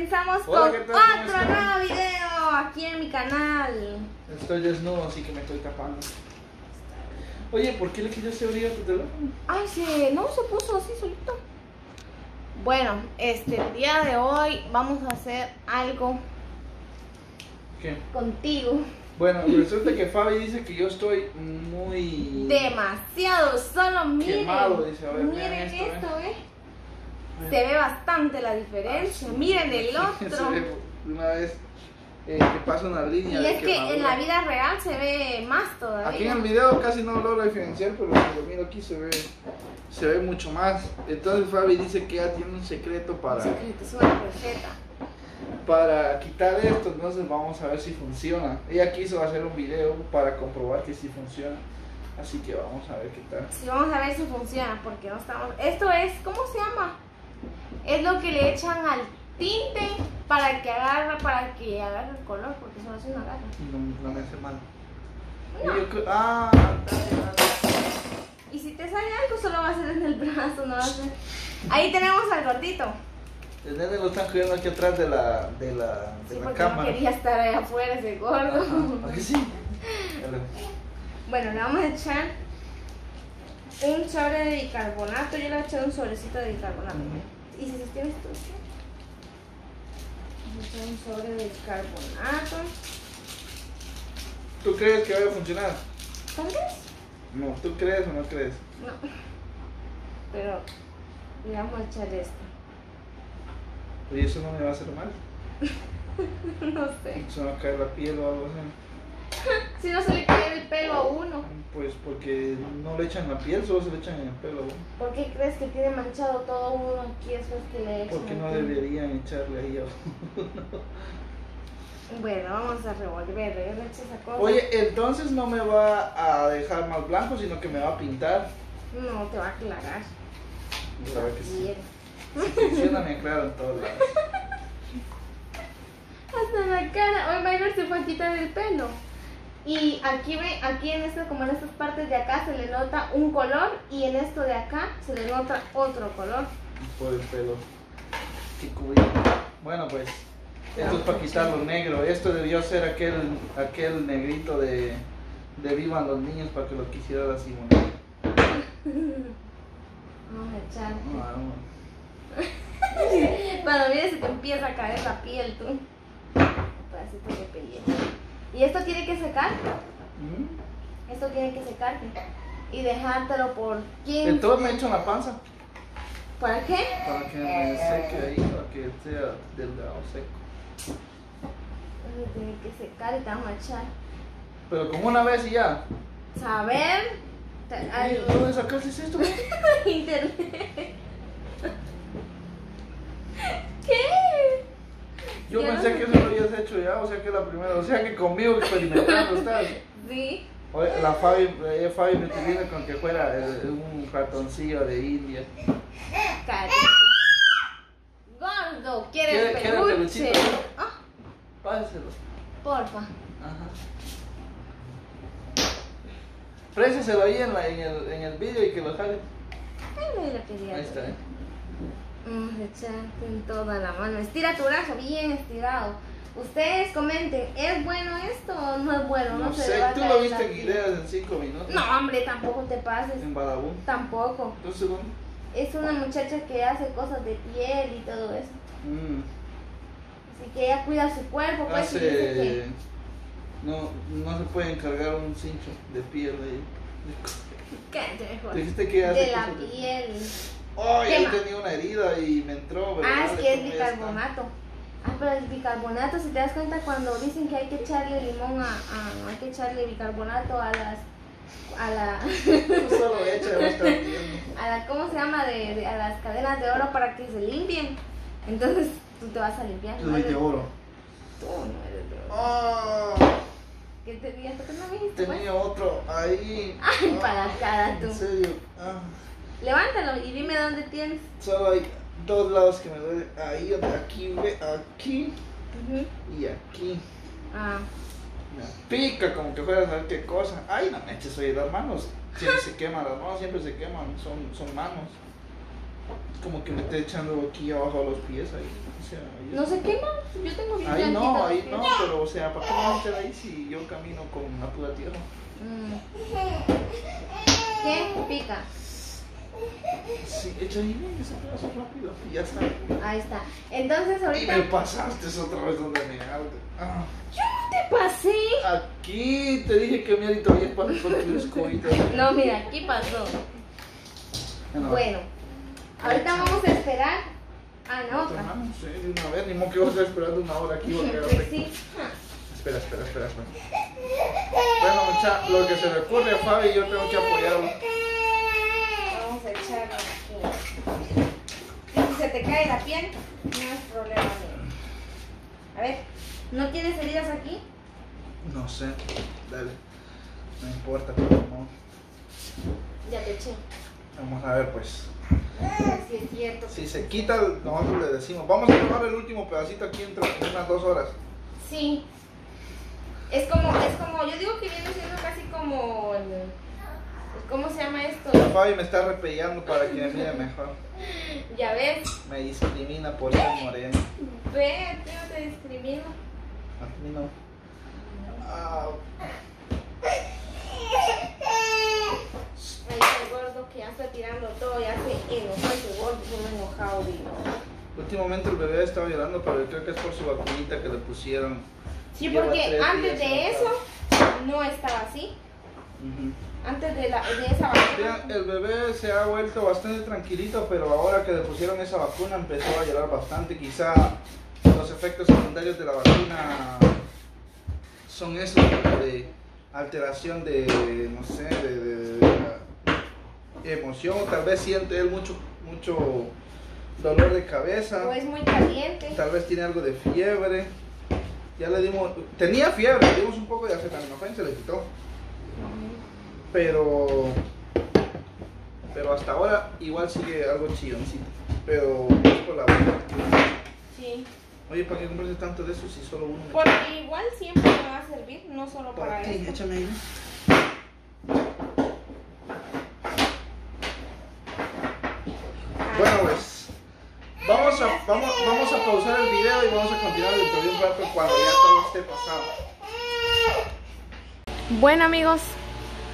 comenzamos Hola, con ¿qué tal? ¿Cómo otro nuevo video aquí en mi canal. Estoy desnudo, así que me estoy tapando. Oye, ¿por qué le quitaste brillo a tu teléfono? Ay, se, no se puso así solito. Bueno, este el día de hoy vamos a hacer algo ¿Qué? contigo. Bueno, resulta que Fabi dice que yo estoy muy... Demasiado, solo miren. Quemado, dice, a ver, miren esto, ¿eh? Se ve bastante la diferencia. Miren el Se otro. ve de una vez eh, que pasa una línea Y es que en la vida real se ve más todavía. Aquí en el video casi no logro diferenciar, pero cuando miro aquí se ve, se ve mucho más. Entonces Fabi dice que ya tiene un secreto para, Secreto, es una receta. para quitar esto, entonces vamos a ver si funciona. Ella quiso hacer un video para comprobar que sí funciona, así que vamos a ver qué tal. Sí, vamos a ver si funciona, porque no estamos... Esto es, ¿cómo se llama? Es lo que le echan al tinte para que agarre, para que agarre el color, porque solo es una agarra. No, no me hace mal. Y No. yo creo- ah. Y si te sale algo, solo va a ser en el brazo, no va a ser... Ahí tenemos al gordito. El nene lo están cuidando aquí atrás de la, de la, de Sí, la porque no cámara. quería estar ahí afuera ese gordo. Ajá, ¿a que sí? Bueno, le vamos a echar un sobre de bicarbonato. Yo le voy a echar un sobrecito de bicarbonato. ¿Y si se tiene esto? Vamos a un sobre de bicarbonato. ¿Tú crees que vaya a funcionar? ¿Tal vez? No, ¿tú crees o no crees? No. Pero le vamos a echar esto. Oye, eso no me va a hacer mal. No sé. Se me va a caer la piel o algo así. Si no se le cae el pelo a uno. Pues porque no le echan la piel, solo se le echan el pelo. ¿no? ¿Por qué crees que tiene manchado todo uno aquí después que le echan? Porque no deberían echarle ahí. abajo. Bueno, vamos a revolver. Echo esa cosa. Oye, entonces no me va a dejar más blanco, sino que me va a pintar. No, te va a aclarar. Sabe que sí. Si funciona, me aclaro en todos lados. Hasta la cara. Hoy Byron se fue a quitar el pelo. Y aquí ve, aquí en esta, como en estas partes de acá se le nota un color y en esto de acá se le nota otro color. Por el pelo. Bueno, pues. Esto es para quitar lo negro. Esto debió ser aquel, aquel negrito de, de Vivan los niños para que lo quisiera la Simón. Vamos a echar. No. Cuando mires se te empieza a caer la piel tú. Un pedacito de pellejo. Y esto tiene que secar. ¿Mm? Esto tiene que secarte. Y dejártelo por 15. Entonces me echo en la panza ¿Para qué? para que me seque ahí, para que sea delgado, seco. Eso tiene que secar y te vamos a echar. Pero con una vez y ya. Saber. te- Ay, al- ¿de ¿Dónde sacaste esto? Internet. ¿Qué? Yo pensé no que eso lo habías hecho ya, o sea que es la primera, o sea que conmigo experimentando estás. Sí. Oye, la Fabi, ella Fabi me utiliza con que fuera eh, un ratoncillo de India. Cállate. Gordo, ¿quieres ¿Quiere- quiere peluche? peluchito? Ah, Páselo. porfa. Ajá. Préseselo ahí en, la, en, el, en el vídeo y que lo jale. Me lo quería. Ahí está, ¿eh? Vamos a echarte en toda la mano. Estira tu brazo bien estirado. Ustedes comenten, ¿es bueno esto o no es bueno? No, No, se sé, a tú lo viste en piel. videos en 5 minutos. No, hombre, tampoco te pases. En Badabun. Tampoco. Dos segundos. Es una muchacha que hace cosas de piel y todo eso. Mm. Así que ella cuida su cuerpo, pues. Hace. que- No, no se puede encargar un cincho de piel ahí. Cállate mejor. Dijiste que hace De la de- Ay, ahí tenía una herida y me entró. Ah, es que es bicarbonato. Ah, pero el bicarbonato, si te das cuenta, cuando dicen que hay que echarle limón a, a- hay que echarle bicarbonato a las, a la, solo echa, a la, ¿cómo se llama? De, de- a las cadenas de oro para que se limpien. Entonces, tú te vas a limpiar. Yo soy de oro. Tú no eres de oro. Ah, ¿Qué te digas? ¿Por qué no me dijiste? pues? tenía otro ahí. Ay, Ah, para la cara tú. En serio. Ah, Levántalo y dime dónde tienes. solo hay dos lados que me duelen. Ahí, aquí, ve, aquí y aquí. Ah, Me pica como que fuera a saber qué cosa. Ay, no me eches, oye, las manos siempre se queman, las manos siempre se queman, son, son manos. como que me esté echando aquí abajo a los pies ahí. O sea, ahí No qué no. Yo tengo bien Ahí no, ahí no, pero o sea, ¿para qué me vas a hacer ahí si yo camino con una pura tierra? Mm. ¿Qué? Pica. Sí, echa ahí ese pedazo rápido y ya está. Ahí está. Entonces Y ahorita. me pasaste otra vez donde me ah. te pasé? Aquí te dije que mi ahorita bien para con tu escobita. No, mira, aquí pasó. No, Bueno, ahorita vamos a esperar a la otra mano, sí, una vez, ni modo que vas a estar esperando una hora aquí. Pues sí. Espera, espera, espera, espera. Bueno, mucha, lo que se me ocurre a Fabi, yo tengo que apoyarlo. Aquí. Y si se te cae la piel, no es problema mío. A ver, ¿no tienes heridas aquí? No sé, dale. No importa, pero no. Ya te eché. Vamos a ver, pues. Si es cierto. Si se quita, nosotros le decimos. Vamos a tomar el último pedacito aquí entre en unas dos horas. Sí. Es como, es como, yo digo que viene siendo casi como el, ¿cómo se llama esto? Fabi me está repellando para que me mire mejor. Ya ves, Me discrimina por ser moreno. ve, no te discrimino. A mí no. Ah, Ahí está el gordo que ya está tirando todo, ya se enojó ese gordo, es un enojado vino. últimamente el bebé estaba llorando, pero creo que es por su vacunita que le pusieron. Sí, porque antes de eso no estaba así. Ujú. Antes de, la, de esa vacuna. el bebé se ha vuelto bastante tranquilito, pero ahora que le pusieron esa vacuna empezó a llorar bastante. Quizá los efectos secundarios de la vacuna son esos de alteración de, no sé, de, de- de emoción. Tal vez siente él mucho, mucho dolor de cabeza. O es muy caliente. Tal vez tiene algo de fiebre. Ya le dimos, tenía fiebre, le dimos un poco de acetaminofén, se le quitó. Pero, pero hasta ahora igual sigue algo chilloncito. Pero es por la boca. Sí. Oye, ¿para qué compraste tanto de eso si solo uno? me Porque igual siempre me va a servir, no solo Para para ti, esto. échame ahí. Bueno, pues vamos a, vamos, vamos a pausar el video y vamos a continuar dentro de un rato cuando ya todo esté pasado. Bueno amigos,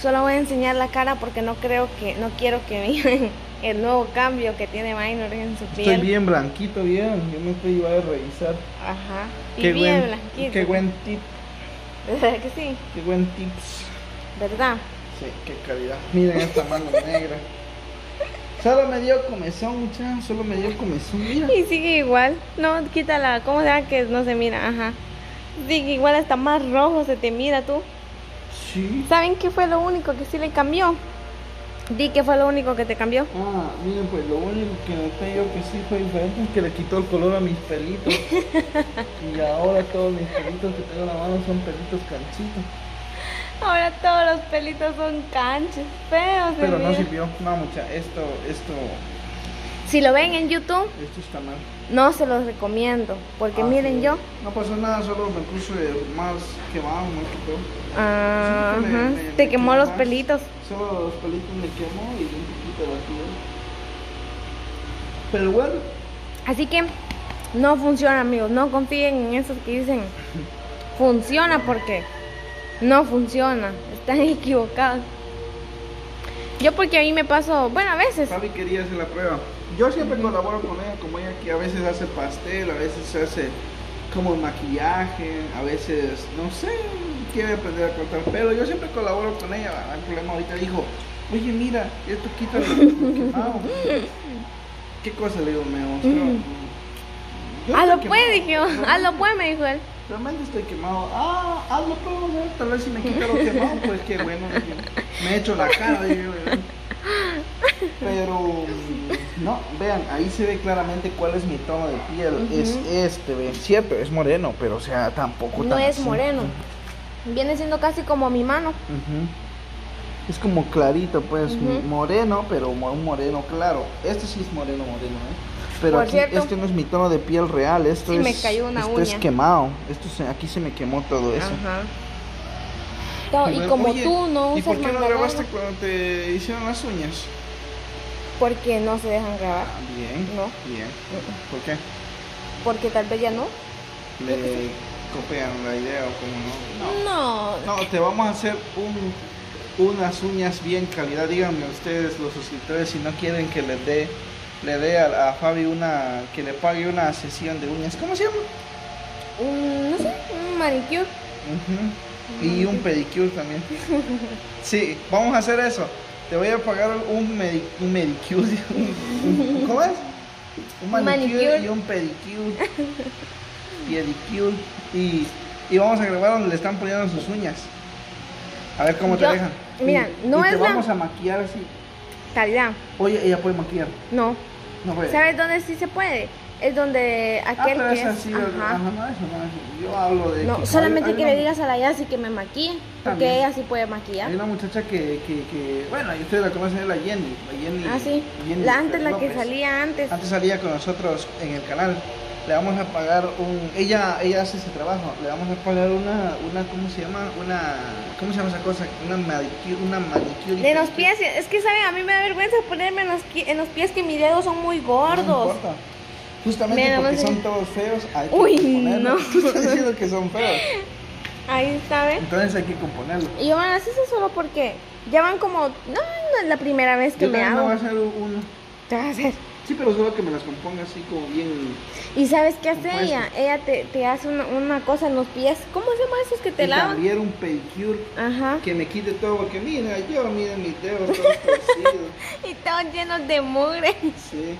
solo voy a enseñar la cara porque no creo que, no quiero que vean el nuevo cambio que tiene Minor en su piel. Estoy bien blanquito, bien. Yo me estoy a revisar. Ajá. Y Qué bien buen, blanquito. qué buen tip, ¿Verdad que sí? qué buen tips. ¿Verdad? Sí, qué calidad. Miren esta mano negra. Solo me dio comezón, muchachos. Solo me dio comezón. Mira. Y sigue igual. No, quítala. ¿Cómo se que no se mira? Ajá. Sigue igual, hasta más rojo se te mira tú. Sí. ¿Saben qué fue lo único que sí le cambió? Di que fue lo único que te cambió. Ah, miren, pues lo único que noté yo que sí fue diferente es que le quitó el color a mis pelitos. y ahora todos mis pelitos que tengo en la mano son pelitos canchitos. Ahora todos los pelitos son canchos, feos. Pero no sirvió. No, mucha. Esto, esto, Si lo ven en YouTube, esto está mal. no se los recomiendo. Porque Ah, miren sí. yo. No pasó nada, solo me puse más quemado, más que todo. Ah, me- ajá, me- te me quemó los más. pelitos. Solo los pelitos me quemó y un poquito de la piel. Pero bueno, Así que no funciona, amigos. No confíen en esos que dicen funciona porque no funciona. Están equivocados. Yo porque a mí me paso, bueno, a veces. Fabi quería hacer la prueba. Yo siempre colaboro con ella, como ella que a veces hace pastel, a veces hace como maquillaje, a veces, no sé, quiere aprender a cortar pelo. Yo siempre colaboro con ella. El problema ahorita dijo, oye, mira, esto quita lo quemado. ¿Qué cosa le digo? Me mostró. Yo Hazlo estoy pues, quemado. dije yo. Realmente- Hazlo pues, me dijo él. Realmente estoy quemado. Ah, hazlo, pero vamos a ver, tal vez si me quita lo quemado, pues qué bueno. Me echo la cara. Pero, no, vean, ahí se ve claramente cuál es mi tono de piel. Es este, ven. Cierto, es moreno, pero o sea, tampoco No tan es así. moreno. Viene siendo casi como mi mano. Es como clarito, pues, moreno, pero un moreno claro. Este sí es moreno, moreno, ¿eh? Pero Por aquí, cierto. este no es mi tono de piel real, esto Sí, es, me cayó una esto es quemado. Esto se- aquí se me quemó todo eso. Ajá. No, y como oye, tú no ¿Y usas por qué no grabaste cuando te hicieron las uñas? Porque no se dejan grabar. Ah, bien. No. Bien. ¿Por qué? Porque tal vez ya no. ¿Le copian la idea o cómo no? No. No, te vamos a hacer un, unas uñas bien calidad. Díganme ustedes, los suscriptores, si no quieren que les dé le dé a, a Fabi una que le pague una sesión de uñas. ¿Cómo se llama? Un, no sé, un manicure. Y un pedicure también. Sí, vamos a hacer eso. Te voy a pagar un, medi- un medicure. un- un- ¿Cómo es? Un manicure, manicure. y un pedicure. pedicure. Y, y vamos a grabar donde le están poniendo sus uñas. A ver cómo te dejan. mira, Y- no y te es la- vamos a maquillar así. Calidad. Oye, ella puede maquillar. No. No puede. ¿Sabes dónde sí se puede? Es donde Ah, aquel que es así. Ajá. ajá. no, eso no, eso. Yo hablo de. No, que- solamente hay que le digas a la Yassi que me maquille, porque También. ella sí puede maquillar. Hay una muchacha que, que, que bueno, y ustedes la conocen, es la Jenny. La Jenny Ah, sí. Jenny La antes, la que salía antes. Antes salía con nosotros en el canal. Le vamos a pagar un. Ella, ella hace ese trabajo. Le vamos a pagar una, una, ¿cómo se llama? Una, ¿cómo se llama esa cosa? Una manicure, una manicure. De los pies, es que saben, a mí me da vergüenza ponerme en los, en los pies que mis dedos son muy No gordos. importa. Justamente Mira, porque no son todos feos, hay que Uy, no. Tú estás diciendo que son feos. Ahí está, ¿ven? Entonces hay que componerlo. Y yo, bueno, así es solo porque ya van como. No, no es la primera vez que Yo me también me voy a hago. hacer uno. Te vas a hacer. Sí, pero solo que me las componga así como bien. ¿Y sabes qué hace Compuesto. ella? Ella te, te hace una, una cosa en los pies. ¿Cómo se llama esos que te y lavan? también un pedicure Ajá. que me quite todo, porque mira, yo miren mis dedos todos torcidos. Y todos llenos de mugre. Sí.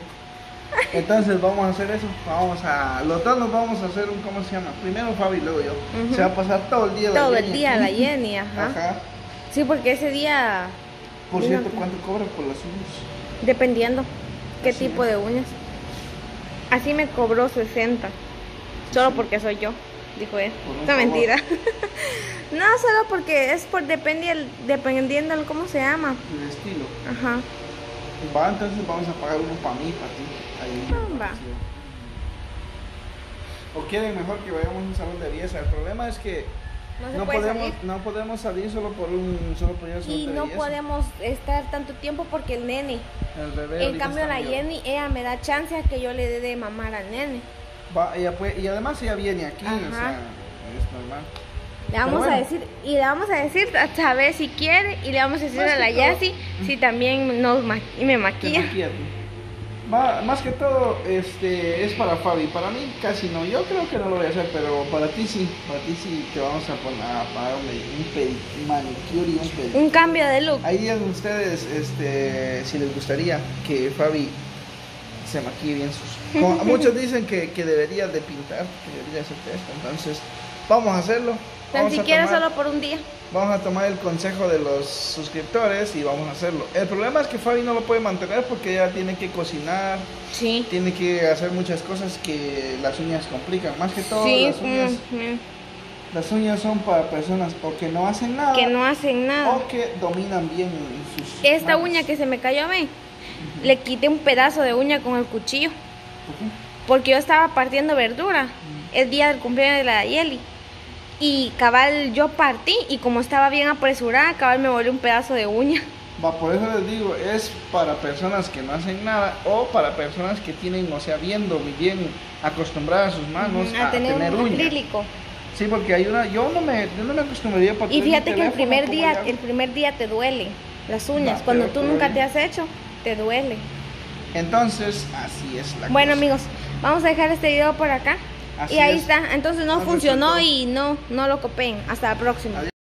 Entonces vamos a hacer eso. Vamos a. Los dos nos vamos a hacer un. ¿Cómo se llama? Primero Fabi y luego yo. Se va a pasar todo el día la Todo el Jenny día la Jenny, ajá. Ajá. Sí, porque ese día, Por cierto, ¿cuánto cobras por las uñas? dependiendo qué Así tipo es. de uñas. Así me cobró 60. Solo porque soy yo, dijo él. Esta mentira. no, solo porque es por dependiendo, dependiendo del cómo se llama. El estilo. Ajá. Va, entonces vamos a pagar uno para mí, para ti. Ahí. O quieren mejor que vayamos a un salón de belleza. El problema es que No podemos, salir. no podemos salir solo por un solo salón Y no belleza. podemos estar tanto tiempo porque el nene. El bebé En cambio, la Jenny, ella me da chance a que yo le dé de mamar al nene. Va, ella puede, y además ella viene aquí, o sea, es normal. Le vamos bueno. a decir, y le vamos a decir a saber si quiere, y le vamos a decir Más a la Yassi si también nos ma- y me maquilla. Va, más que todo, este, es para Fabi. Para mí casi no. Yo creo que no lo voy a hacer, pero para ti sí. Para ti sí te vamos a poner a pagar un, manicure y un pedicure. Un cambio de look. Ahí díganme ustedes, este, si les gustaría que Fabi se maquille bien sus. como muchos dicen que, que debería de pintar, que debería hacerte esto. Entonces, vamos a hacerlo. Tan siquiera tomar- solo por un día. Vamos a tomar el consejo de los suscriptores y vamos a hacerlo. El problema es que Fabi no lo puede mantener porque ella tiene que cocinar, Sí. tiene que hacer muchas cosas que las uñas complican. Más que todo, Sí, las, uñas, mm, las uñas son para personas o que no hacen nada que no hacen nada. o que dominan bien sus Esta manos. uña que se me cayó a mí, le quité un pedazo de uña con el cuchillo. ¿Por qué? Porque yo estaba partiendo verdura el día del cumpleaños de la Yeli. Y cabal yo partí y como estaba bien apresurada, cabal me volvió un pedazo de uña. Va, por eso les digo, es para personas que no hacen nada o para personas que tienen, o sea, viendo bien acostumbradas sus manos Ujú, a, tener, un uñas. acrílico. Sí, porque hay una, yo no me, yo no me acostumbraría para Y tener fíjate que el primer ¿cómo día, hago? el primer día te duele las uñas. No, Cuando tú nunca te has hecho, te duele. Entonces, así es la Bueno cosa. amigos, vamos a dejar este video por acá. Así y ahí es. está. Entonces no No funcionó resultó. y no, no lo copien. Hasta la próxima. Adiós.